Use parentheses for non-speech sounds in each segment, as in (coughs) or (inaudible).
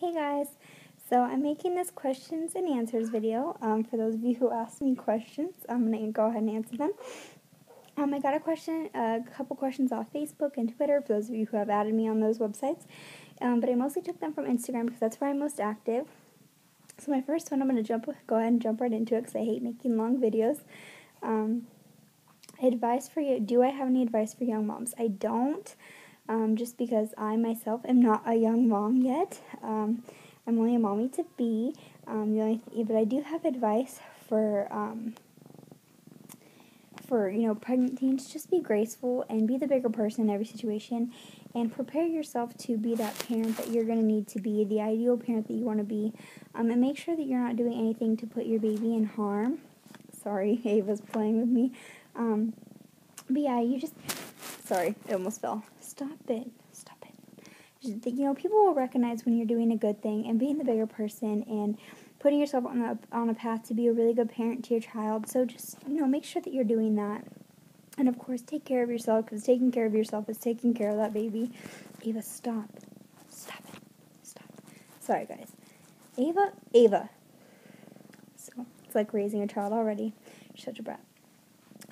Hey guys, so I'm making this questions and answers video. Um, for those of you who asked me questions, I'm going to go ahead and answer them. Um, I got a question, a couple questions off Facebook and Twitter for those of you who have added me on those websites. Um, but I mostly took them from Instagram because that's where I'm most active. So my first one, I'm going to jump, go ahead and jump right into it because I hate making long videos. Um, advice for you, do I have any advice for young moms? I don't um, just because I myself am not a young mom yet. Um, I'm only a mommy to be. Um, the only th- but I do have advice for um, for you know pregnant teens. Just be graceful and be the bigger person in every situation, and prepare yourself to be that parent that you're going to need to be, the ideal parent that you want to be, um, and make sure that you're not doing anything to put your baby in harm. Sorry, (laughs) Ava's playing with me. Um, but yeah, you just sorry, it almost fell. Stop it. Stop it. You know, people will recognize when you're doing a good thing and being the bigger person and putting yourself on a on a path to be a really good parent to your child. So just, you know, make sure that you're doing that. And of course, take care of yourself because taking care of yourself is taking care of that baby. Ava, stop. Stop it. Stop. Sorry, guys. Ava, Ava. So, it's like raising a child already. You're such a brat.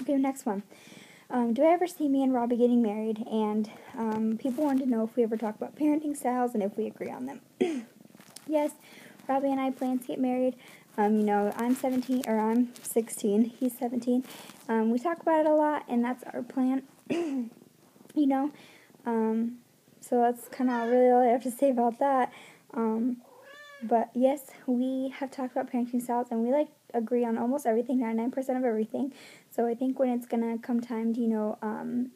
Okay, next one. Um, do I ever see me and Robbie getting married? And um, people wanted to know if we ever talk about parenting styles and if we agree on them. (clears throat) yes, Robbie and I plan to get married. Um, you know, I'm 17 or I'm 16. He's 17. Um, we talk about it a lot, and that's our plan. (clears throat) you know, um, so that's kind of really all I have to say about that. Um, but yes, we have talked about parenting styles, and we like agree on almost everything, 99% of everything. So I think when it's gonna come time to, you know, um,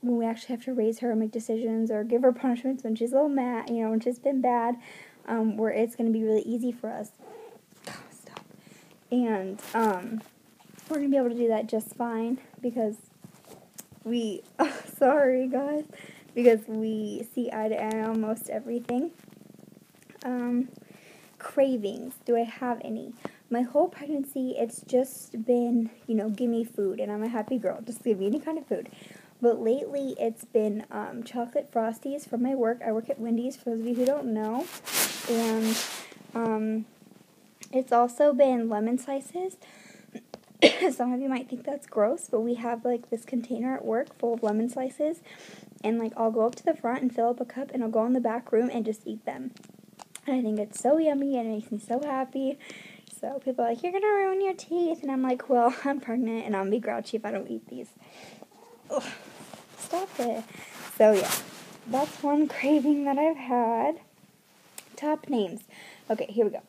when we actually have to raise her make decisions or give her (laughs) punishments when she's a little mad, you know, when she's been bad, um, where it's gonna be really easy for us. stop. And um, we're gonna be able to do that just fine because we, (laughs) oh, sorry guys, because we see eye to eye on most everything. Um, cravings. Do I have any? My whole pregnancy, it's just been, you know, give me food, and I'm a happy girl. Just give me any kind of food. But lately, it's been um, chocolate frosties from my work. I work at Wendy's, for those of you who don't know. And um, it's also been lemon slices. (coughs) Some of you might think that's gross, but we have like this container at work full of lemon slices. And like I'll go up to the front and fill up a cup, and I'll go in the back room and just eat them. And I think it's so yummy and it makes me so happy. So people are like, you're gonna ruin your teeth, and I'm like, well, (laughs) I'm pregnant, and I'll be grouchy if I don't eat these. Ugh, stop it. So yeah, that's one (laughs) craving that I've had. Top names. Okay, here we go.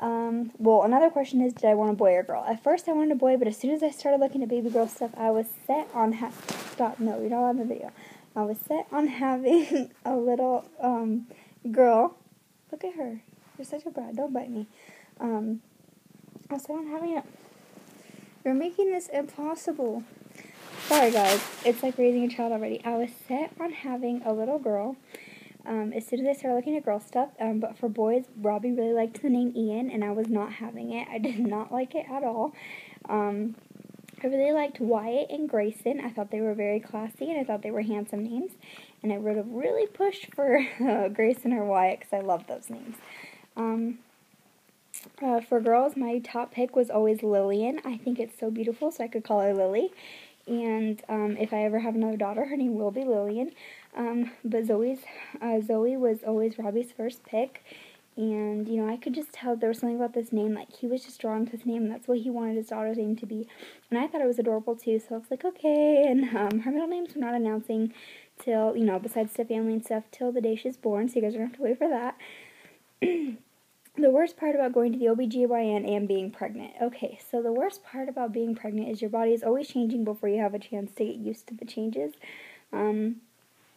Um, well, another question is, did I want a boy or girl? At first, I wanted a boy, but as soon as I started looking at baby girl stuff, I was set on ha- stop. No, you're not on the video. I was set on (laughs) having a little um girl. Look at her. You're such a brat. Don't bite me. Um, also, I'm having it. You're making this impossible. Sorry, guys. It's like raising a child already. I was set on having a little girl. Um, as soon as I started looking at girl stuff, um, but for boys, Robbie really liked the name Ian, and I was not having it. I did not like it at all. Um, I really liked Wyatt and Grayson. I thought they were very classy, and I thought they were handsome names. And I would have really pushed for (laughs) uh, Grayson or Wyatt because I love those names. Um, uh, for girls, my top pick was always Lillian. I think it's so beautiful, so I could call her Lily. And um, if I ever have another daughter, her name will be Lillian. Um, but Zoeey's uh, Zoeey was always Robbie's first pick, and you know I could just tell there was something about this name. Like he was just drawn to this name, and that's what he wanted his daughter's name to be. And I thought it was adorable too. So I was like, okay. And um, her middle names were not announcing till you know besides the family and stuff till the day she's born. So you guys are gonna have to wait for that. (clears throat) the worst part about going to the OBGYN and being pregnant. Okay, so the worst part about being pregnant is your body is always changing before you have a chance to get used to the changes. Um,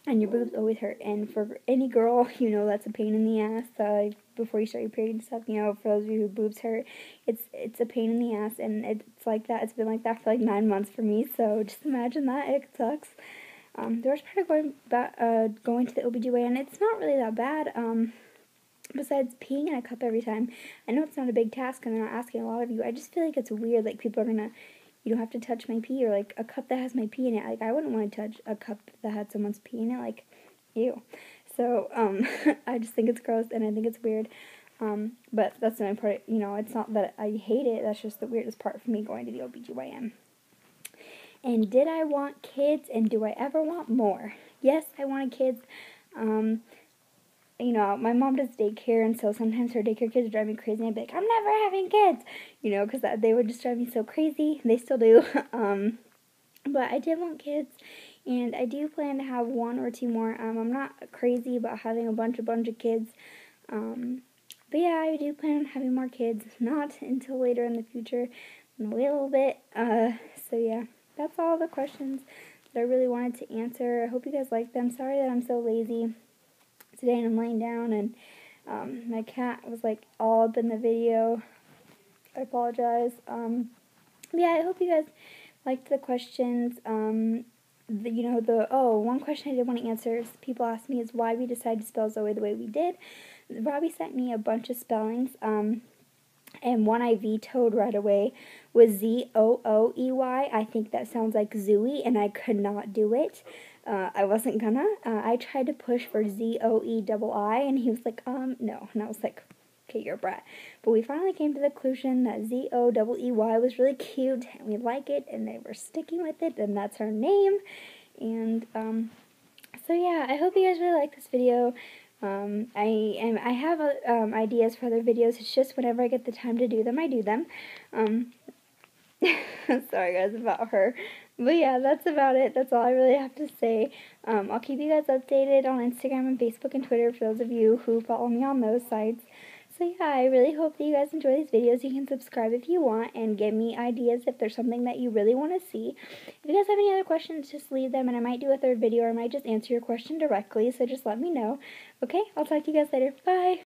and your boobs always hurt. And for any girl, (laughs) you know that's a pain in the ass. Uh, before you start your period and stuff, you know, for those of you who boobs hurt, it's it's a pain in the ass, and it's like that. It's been like that for like nine months for me. So just imagine that. It sucks. Um, the worst part of going back, uh, going to the OBGYN, it's not really that bad. Um, besides peeing in a cup every time, I know it's not a big task and they're not asking a lot of you. I just feel like it's weird. Like people are gonna, you don't have to touch my pee or like a cup that has my pee in it. Like I wouldn't want to touch a cup that had someone's pee in it. Like, ew. So um, (laughs) I just think it's gross and I think it's weird. Um, but that's the only part, you know, it's not that I hate it, that's just the weirdest part for me going to the OBGYN. And did I want kids and do I ever want more? Yes, I wanted kids. Um, you know, my mom does daycare, and so sometimes her daycare kids drive me crazy. I'd be like, I'm never having kids, you know, because they would just drive me so crazy. They still do. (laughs) um, but I did want kids, and I do plan to have one or two more. Um, I'm not crazy about having a bunch, a bunch of kids. Um, but yeah, I do plan on having more kids. (laughs) Not until later in the future, in a little bit. Uh, so yeah, that's all the questions that I really wanted to answer. I hope you guys liked them. Sorry that I'm so lazy today and I'm laying down and um, my cat was like all up in the video. I apologize. Um, yeah, I hope you guys liked the questions. Um, the, you know, the, oh, one question I did want to answer is people asked me is why we decided to spell Zoeey the way we did. Robbie sent me a bunch of spellings, um, and one I vetoed right away was Z O O E Y. I think that sounds like Zooey, and I could not do it. Uh, I wasn't gonna. Uh, I tried to push for Z O E double I, and he was like, um, no. And I was like, okay, you're a brat. But we finally came to the conclusion that Z O double E Y was really cute, and we like it, and they were sticking with it, and that's her name. And um, so yeah, I hope you guys really like this video. Um, I am I have uh, um, ideas for other videos. It's just whenever I get the time to do them, I do them. Um, (laughs) sorry guys about her. But yeah, that's about it. That's all I really have to say. Um, I'll keep you guys updated on Instagram and Facebook and Twitter for those of you who follow me on those sites. So yeah, I really hope that you guys enjoy these videos. You can subscribe if you want and give me ideas if there's something that you really want to see. If you guys have any other questions, just leave them and I might do a third video or I might just answer your question directly. So just let me know. Okay, I'll talk to you guys later. Bye!